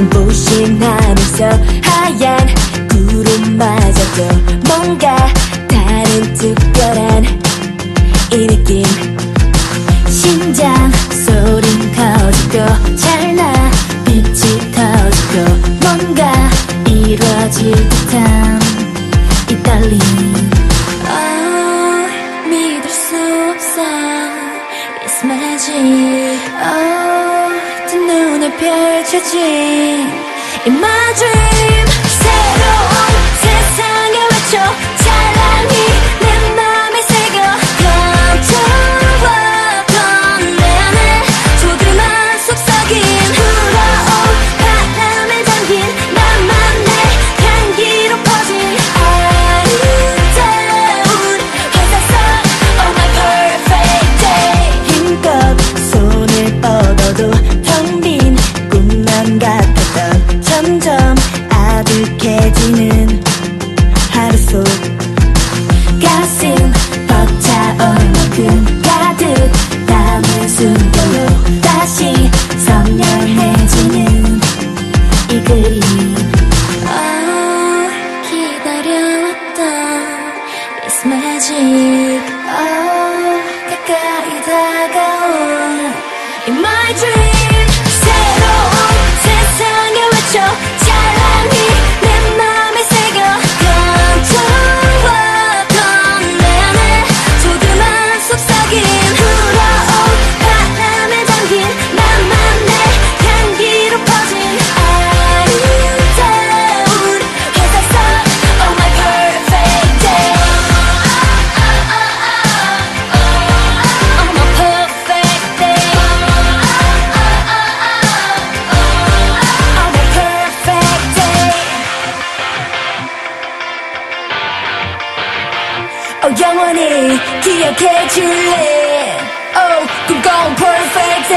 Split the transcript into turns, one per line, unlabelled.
눈부신 하늘서 하얀 구름마저도 뭔가 다른 특별한 이 느낌. 심장 소린 커지고 찰나 빛이 터지고 뭔가 이루어질 듯한 이 떨림. oh, 믿을 수 없어. It's magic. oh, 펼쳐진 In 영원히 기억해 줄래 Oh, 꿈꿔온 perfect